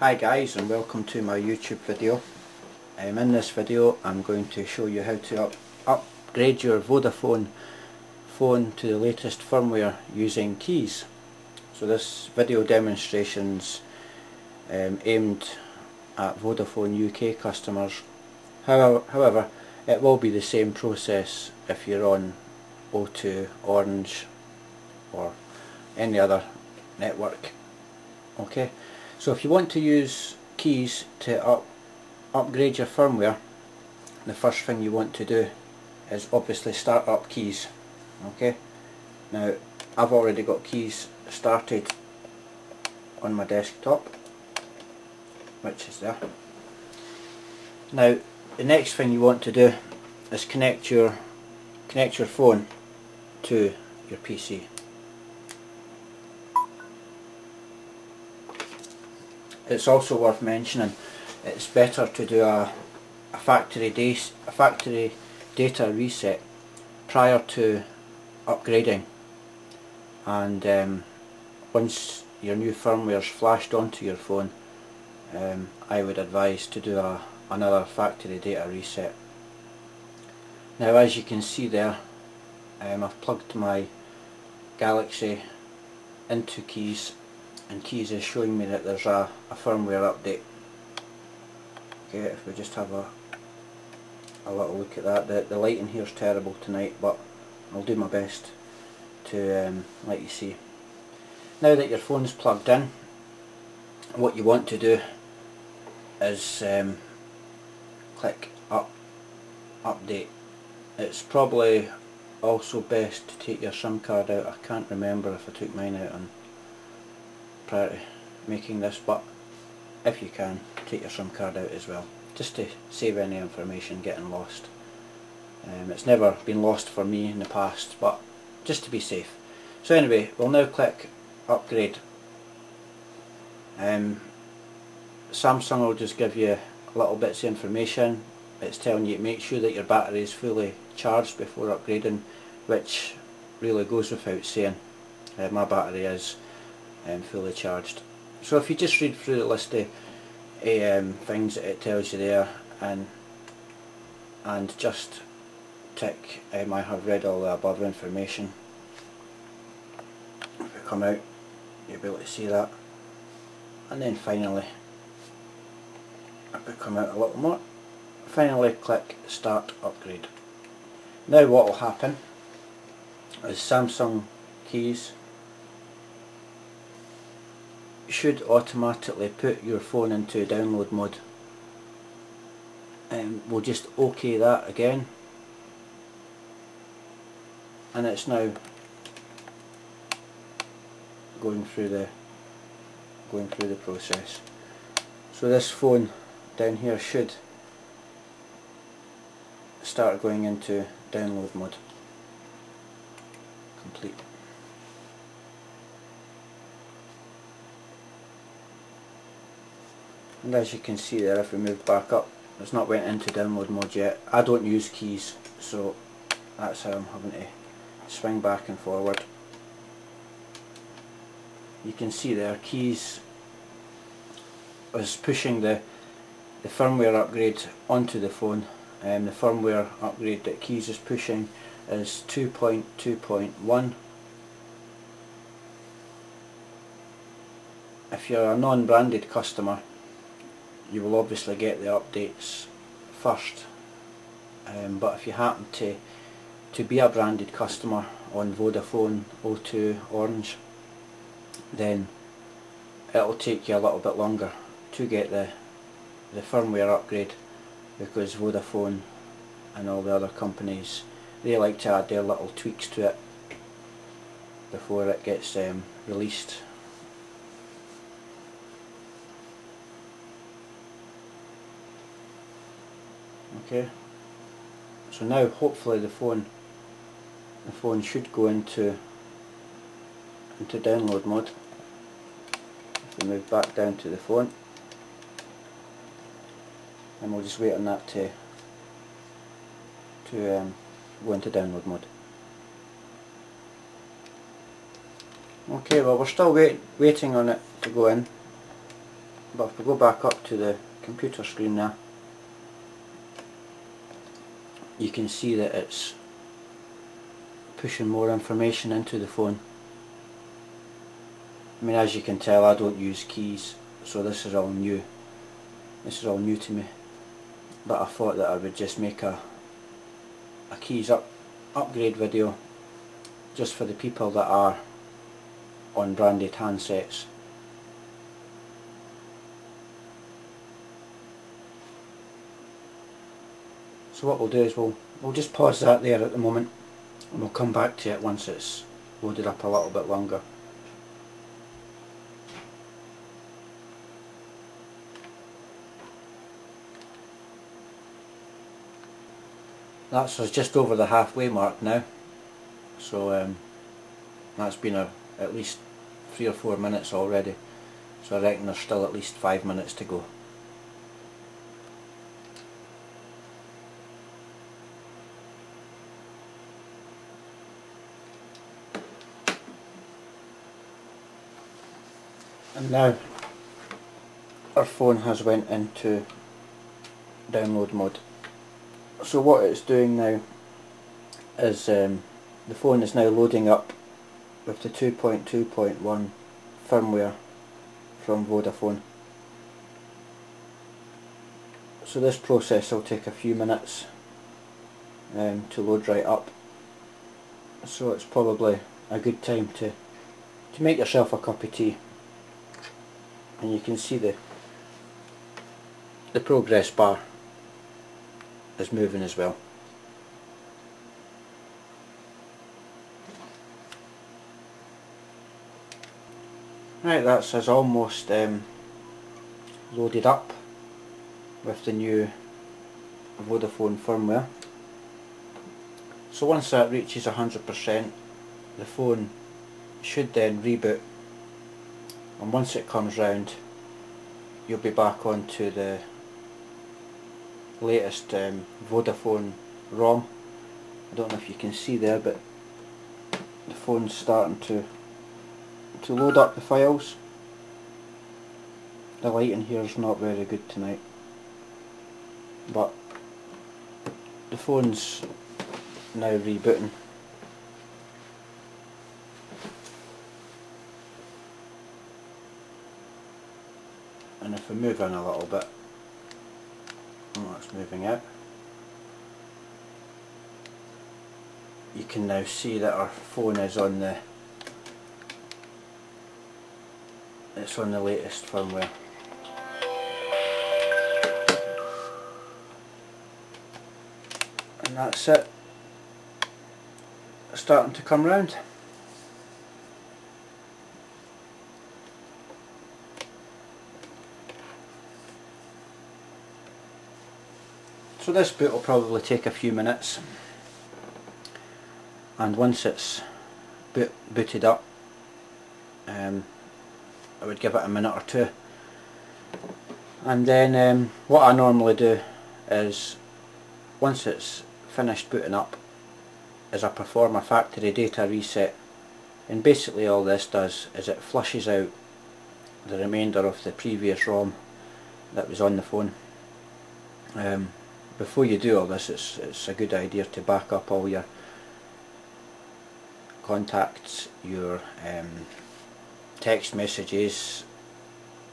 Hi guys and welcome to my YouTube video. Um, in this video I'm going to show you how to up, upgrade your Vodafone phone to the latest firmware using Kies. So this video demonstrations um, aimed at Vodafone UK customers. However, however, it will be the same process if you're on O2, Orange or any other network. Okay. So if you want to use Kies to up, upgrade your firmware, the first thing you want to do is obviously start up Kies. Okay. Now I've already got Kies started on my desktop, which is there. Now the next thing you want to do is connect your connect your phone to your PC. It's also worth mentioning it's better to do a, a factory days, a factory data reset prior to upgrading and um, once your new firmware is flashed onto your phone um, I would advise to do a, another factory data reset. Now as you can see there um, I've plugged my Galaxy into Kies and Kies is showing me that there's a, a firmware update. Okay if we just have a a little look at that. The, the lighting here is terrible tonight but I'll do my best to um, let you see. Now that your phone's plugged in what you want to do is um, click up update. It's probably also best to take your SIM card out. I can't remember if I took mine out on prior to making this but if you can take your SIM card out as well just to save any information getting lost. Um, it's never been lost for me in the past but just to be safe. So anyway we'll now click upgrade. Um, Samsung will just give you little bits of information. It's telling you to make sure that your battery is fully charged before upgrading which really goes without saying. Uh, my battery is um, fully charged. So if you just read through the list of um, things that it tells you there and and just tick um, I have read all the above information. If we come out you'll be able to see that and then finally if we come out a little more finally click start upgrade. Now what will happen is Samsung Kies should automatically put your phone into download mode. And we'll just OK that again. And it's now going through the going through the process. So this phone down here should start going into download mode. Complete and as you can see there if we move back up it's not went into download mode yet. I don't use Kies so that's how I'm having to swing back and forward. You can see there Kies is pushing the the firmware upgrade onto the phone. And um, the firmware upgrade that Kies is pushing is 2.2.1 if you're a non-branded customer you will obviously get the updates first. Um, but if you happen to to be a branded customer on Vodafone, O2, Orange then it'll take you a little bit longer to get the the firmware upgrade because Vodafone and all the other companies they like to add their little tweaks to it before it gets um, released okay. So now hopefully the phone the phone should go into into download mode. If we move back down to the phone. And we'll just wait on that to to um, go into download mode. Okay well we're still wait, waiting on it to go in. But if we go back up to the computer screen now you can see that it's pushing more information into the phone. I mean as you can tell I don't use Kies so this is all new. This is all new to me. But I thought that I would just make a a Kies up upgrade video just for the people that are on branded handsets so what we'll do is we'll we'll just pause that there at the moment and we'll come back to it once it's loaded up a little bit longer. That's us just over the halfway mark now. So um, that's been a, at least three or four minutes already. So I reckon there's still at least five minutes to go now our phone has went into download mode. So what it's doing now is um, the phone is now loading up with the 2.2.1 firmware from Vodafone. So this process will take a few minutes um, to load right up. So it's probably a good time to to make yourself a cup of tea and you can see the the progress bar is moving as well. Right, that's us almost um, loaded up with the new Vodafone firmware. So once that reaches 100% the phone should then reboot and once it comes round you'll be back onto the latest um, Vodafone ROM. I don't know if you can see there but the phone's starting to to load up the files. The lighting here is not very good tonight. But the phone's now rebooting if we move in a little bit. Oh it's moving out. You can now see that our phone is on the it's on the latest firmware. And that's it. Starting to come round So this boot will probably take a few minutes. And once it's boot, booted up um, I would give it a minute or two. And then um, what I normally do is once it's finished booting up is I perform a factory data reset. And basically all this does is it flushes out the remainder of the previous ROM that was on the phone. Um, before you do all this it's, it's a good idea to back up all your contacts, your um, text messages,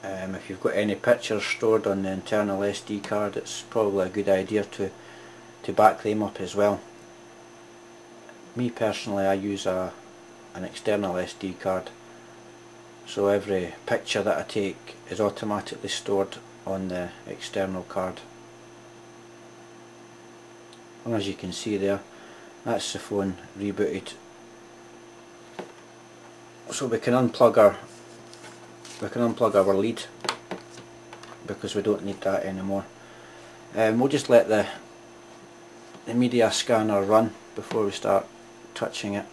um, if you've got any pictures stored on the internal SD card it's probably a good idea to, to back them up as well. Me personally I use a, an external SD card so every picture that I take is automatically stored on the external card and as you can see there that's the phone rebooted. So we can unplug our we can unplug our lead because we don't need that anymore. Um, we'll just let the the media scanner run before we start touching it.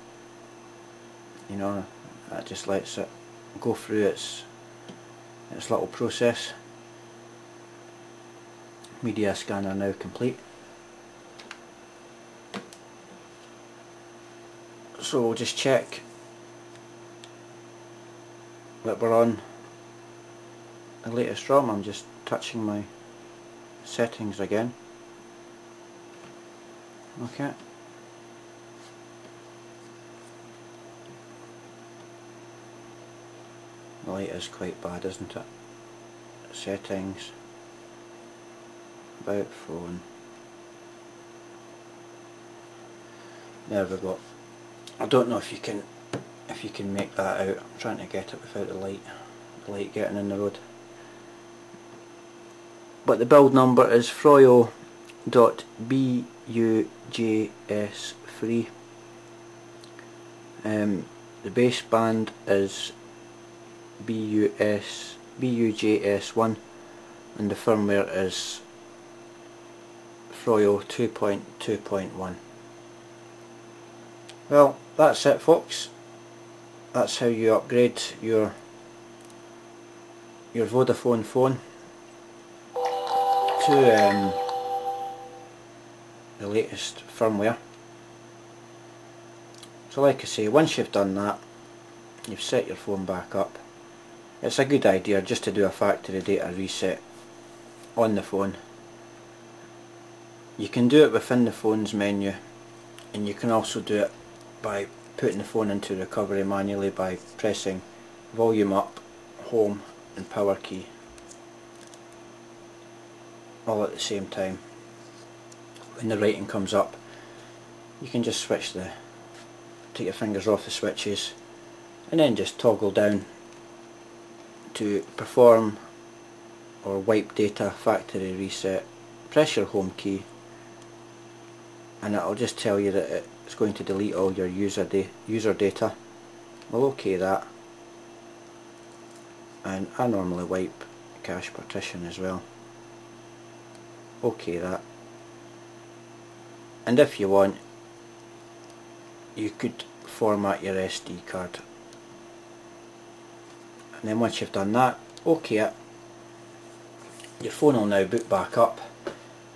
You know that just lets it go through its its little process. Media scanner now complete so we'll just check. That we're on. The latest ROM I'm just touching my settings again. Okay the light is quite bad isn't it? Settings. About phone. There we go I don't know if you can if you can make that out. I'm trying to get it without the light the light getting in the road. But the build number is froyo.bujs3 um, the baseband is BUS, BUJS1 and the firmware is Froyo 2.2.1 well that's it folks. That's how you upgrade your your Vodafone phone to um, the latest firmware. So like I say once you've done that you've set your phone back up. It's a good idea just to do a factory data reset on the phone. You can do it within the phone's menu and you can also do it by putting the phone into recovery manually by pressing volume up, home and power key all at the same time. When the writing comes up you can just switch the, take your fingers off the switches and then just toggle down to perform or wipe data factory reset press your home key and it'll just tell you that it's going to delete all your user, da user data. We'll ok that. And I normally wipe cache partition as well. Ok that. And if you want you could format your SD card. And then once you've done that ok it. Your phone will now boot back up.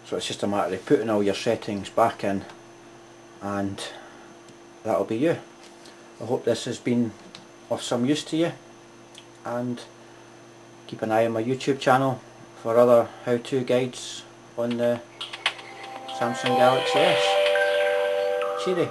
So it's just a matter of putting all your settings back in and that'll be you I hope this has been of some use to you and keep an eye on my YouTube channel for other how-to guides on the Samsung Galaxy S. Cheery.